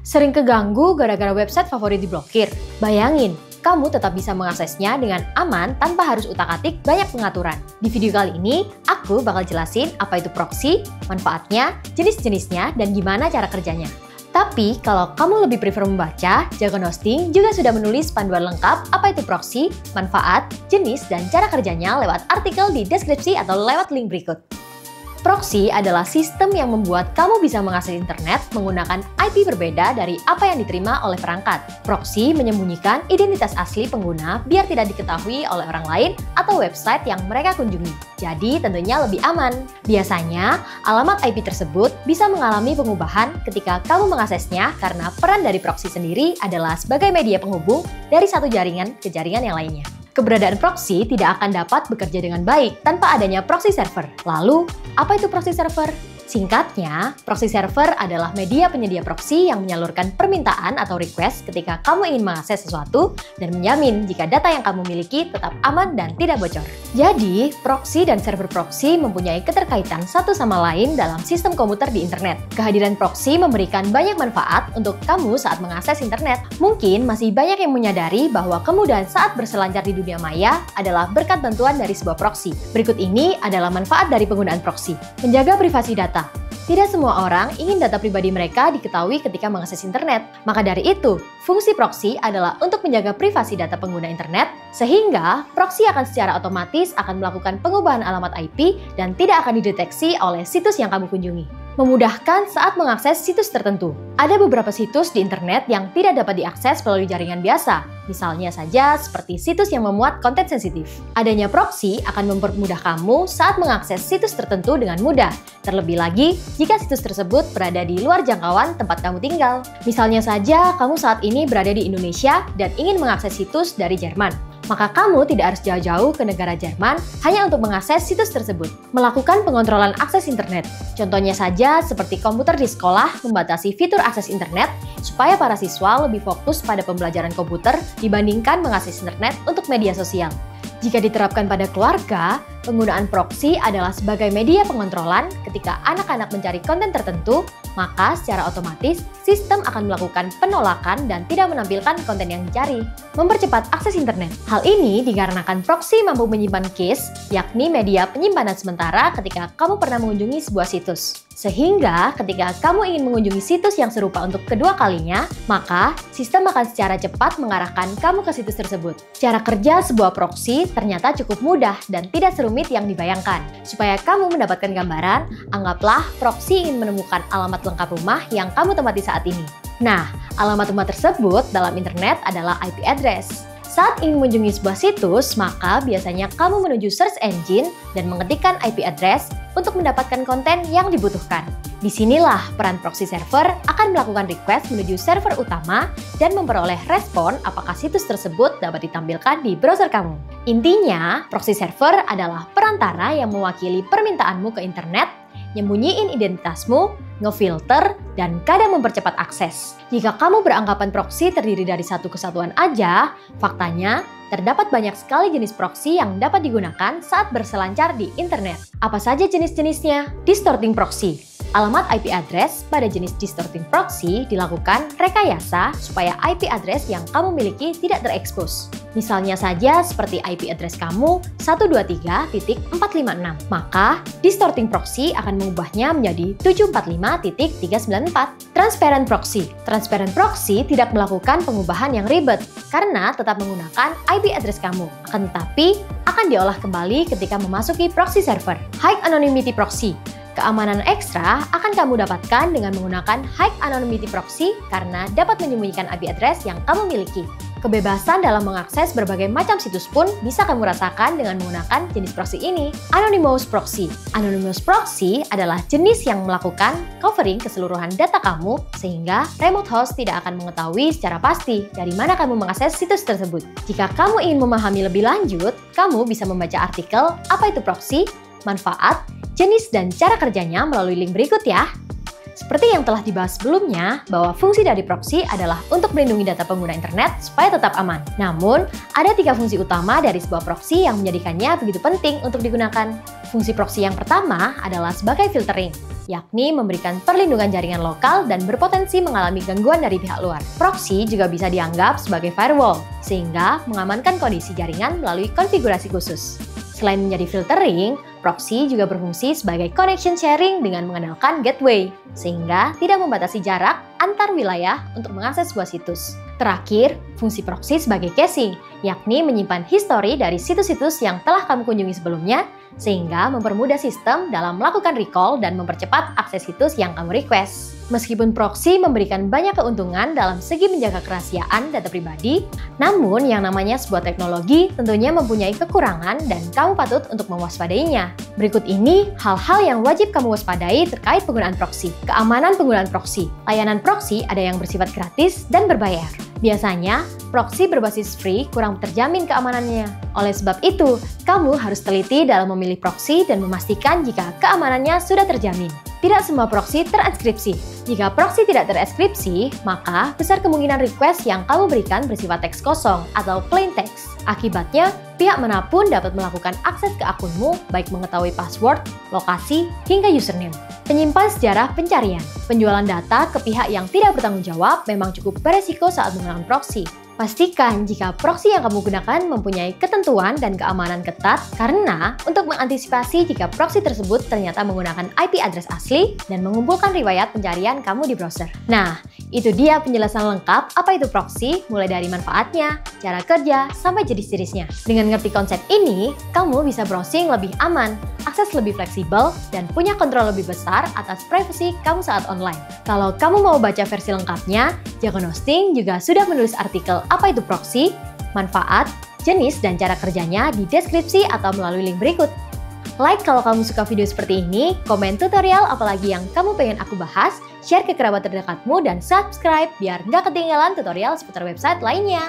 Sering keganggu gara-gara website favorit diblokir? Bayangin, kamu tetap bisa mengaksesnya dengan aman tanpa harus utak-atik banyak pengaturan. Di video kali ini, aku bakal jelasin apa itu proxy, manfaatnya, jenis-jenisnya, dan gimana cara kerjanya. Tapi kalau kamu lebih prefer membaca, Jargon Hosting juga sudah menulis panduan lengkap apa itu proxy, manfaat, jenis, dan cara kerjanya lewat artikel di deskripsi atau lewat link berikut. Proxy adalah sistem yang membuat kamu bisa mengakses internet menggunakan IP berbeda dari apa yang diterima oleh perangkat. Proxy menyembunyikan identitas asli pengguna biar tidak diketahui oleh orang lain atau website yang mereka kunjungi. Jadi tentunya lebih aman. Biasanya, alamat IP tersebut bisa mengalami pengubahan ketika kamu mengaksesnya karena peran dari proxy sendiri adalah sebagai media penghubung dari satu jaringan ke jaringan yang lainnya keberadaan proxy tidak akan dapat bekerja dengan baik tanpa adanya proxy server. Lalu, apa itu proxy server? Singkatnya, proxy server adalah media penyedia proxy yang menyalurkan permintaan atau request ketika kamu ingin mengakses sesuatu dan menjamin jika data yang kamu miliki tetap aman dan tidak bocor. Jadi, proxy dan server proxy mempunyai keterkaitan satu sama lain dalam sistem komputer di internet. Kehadiran proxy memberikan banyak manfaat untuk kamu saat mengakses internet. Mungkin masih banyak yang menyadari bahwa kemudahan saat berselancar di dunia maya adalah berkat bantuan dari sebuah proxy. Berikut ini adalah manfaat dari penggunaan proxy. Menjaga privasi data tidak semua orang ingin data pribadi mereka diketahui ketika mengakses internet. Maka dari itu, fungsi proxy adalah untuk menjaga privasi data pengguna internet, sehingga proxy akan secara otomatis akan melakukan pengubahan alamat IP dan tidak akan dideteksi oleh situs yang kamu kunjungi memudahkan saat mengakses situs tertentu. Ada beberapa situs di internet yang tidak dapat diakses melalui jaringan biasa, misalnya saja seperti situs yang memuat konten sensitif. Adanya proxy akan mempermudah kamu saat mengakses situs tertentu dengan mudah, terlebih lagi jika situs tersebut berada di luar jangkauan tempat kamu tinggal. Misalnya saja kamu saat ini berada di Indonesia dan ingin mengakses situs dari Jerman maka kamu tidak harus jauh-jauh ke negara Jerman hanya untuk mengakses situs tersebut. Melakukan pengontrolan akses internet. Contohnya saja seperti komputer di sekolah membatasi fitur akses internet supaya para siswa lebih fokus pada pembelajaran komputer dibandingkan mengakses internet untuk media sosial. Jika diterapkan pada keluarga, penggunaan proxy adalah sebagai media pengontrolan ketika anak-anak mencari konten tertentu, maka secara otomatis sistem akan melakukan penolakan dan tidak menampilkan konten yang dicari. Mempercepat akses internet. Hal ini dikarenakan proxy mampu menyimpan case, yakni media penyimpanan sementara ketika kamu pernah mengunjungi sebuah situs. Sehingga ketika kamu ingin mengunjungi situs yang serupa untuk kedua kalinya, maka sistem akan secara cepat mengarahkan kamu ke situs tersebut. Cara kerja sebuah proxy ternyata cukup mudah dan tidak serumit yang dibayangkan. Supaya kamu mendapatkan gambaran, anggaplah proxy ingin menemukan alamat lengkap rumah yang kamu tempati saat ini. Nah, alamat rumah tersebut dalam internet adalah IP address. Saat ingin mengunjungi sebuah situs, maka biasanya kamu menuju search engine dan mengetikkan IP address untuk mendapatkan konten yang dibutuhkan. Di sinilah peran proxy server akan melakukan request menuju server utama dan memperoleh respon apakah situs tersebut dapat ditampilkan di browser kamu. Intinya, proxy server adalah perantara yang mewakili permintaanmu ke internet nyembunyiin identitasmu, ngefilter, dan kadang mempercepat akses. Jika kamu beranggapan proxy terdiri dari satu kesatuan aja, faktanya terdapat banyak sekali jenis proxy yang dapat digunakan saat berselancar di internet. Apa saja jenis-jenisnya? Distorting proxy Alamat IP address pada jenis distorting proxy dilakukan rekayasa supaya IP address yang kamu miliki tidak terekspos. Misalnya saja seperti IP address kamu 123.456, maka distorting proxy akan mengubahnya menjadi 745.394. Transparent proxy. Transparent proxy tidak melakukan pengubahan yang ribet karena tetap menggunakan IP address kamu, akan tetapi akan diolah kembali ketika memasuki proxy server. High anonymity proxy Keamanan ekstra akan kamu dapatkan dengan menggunakan High Anonymity Proxy karena dapat menyembunyikan IP address yang kamu miliki. Kebebasan dalam mengakses berbagai macam situs pun bisa kamu rasakan dengan menggunakan jenis proxy ini. Anonymous Proxy Anonymous Proxy adalah jenis yang melakukan covering keseluruhan data kamu sehingga remote host tidak akan mengetahui secara pasti dari mana kamu mengakses situs tersebut. Jika kamu ingin memahami lebih lanjut, kamu bisa membaca artikel apa itu proxy, manfaat, jenis dan cara kerjanya melalui link berikut ya. Seperti yang telah dibahas sebelumnya, bahwa fungsi dari proxy adalah untuk melindungi data pengguna internet supaya tetap aman. Namun, ada tiga fungsi utama dari sebuah proxy yang menjadikannya begitu penting untuk digunakan. Fungsi proxy yang pertama adalah sebagai filtering, yakni memberikan perlindungan jaringan lokal dan berpotensi mengalami gangguan dari pihak luar. Proxy juga bisa dianggap sebagai firewall, sehingga mengamankan kondisi jaringan melalui konfigurasi khusus. Selain menjadi filtering, proxy juga berfungsi sebagai connection sharing dengan mengandalkan gateway, sehingga tidak membatasi jarak antar wilayah untuk mengakses sebuah situs. Terakhir, fungsi proxy sebagai caching, yakni menyimpan histori dari situs-situs yang telah kamu kunjungi sebelumnya, sehingga mempermudah sistem dalam melakukan recall dan mempercepat akses situs yang kamu request. Meskipun proxy memberikan banyak keuntungan dalam segi menjaga kerahasiaan data pribadi, namun yang namanya sebuah teknologi tentunya mempunyai kekurangan dan kamu patut untuk mewaspadainya. Berikut ini hal-hal yang wajib kamu waspadai terkait penggunaan proxy. Keamanan penggunaan proxy. Layanan proxy ada yang bersifat gratis dan berbayar. Biasanya, proxy berbasis free kurang terjamin keamanannya. Oleh sebab itu, kamu harus teliti dalam memilih proxy dan memastikan jika keamanannya sudah terjamin. Tidak semua proxy terinskripsi. Jika proxy tidak terinskripsi, maka besar kemungkinan request yang kamu berikan bersifat teks kosong atau plain text. Akibatnya, pihak mana pun dapat melakukan akses ke akunmu baik mengetahui password, lokasi, hingga username. Penyimpan sejarah pencarian. Penjualan data ke pihak yang tidak bertanggung jawab memang cukup beresiko saat menggunakan proxy. Pastikan jika proxy yang kamu gunakan mempunyai ketentuan dan keamanan ketat karena untuk mengantisipasi jika proxy tersebut ternyata menggunakan IP address asli dan mengumpulkan riwayat pencarian kamu di browser. Nah, itu dia penjelasan lengkap apa itu proxy mulai dari manfaatnya, cara kerja, sampai jenis-jenisnya. Dengan ngerti konsep ini, kamu bisa browsing lebih aman, akses lebih fleksibel, dan punya kontrol lebih besar atas privasi kamu saat online. Kalau kamu mau baca versi lengkapnya, Jagon Hosting juga sudah menulis artikel apa itu proxy, manfaat, jenis dan cara kerjanya di deskripsi atau melalui link berikut. Like kalau kamu suka video seperti ini, komen tutorial apalagi yang kamu pengen aku bahas, share ke kerabat terdekatmu, dan subscribe biar nggak ketinggalan tutorial seputar website lainnya.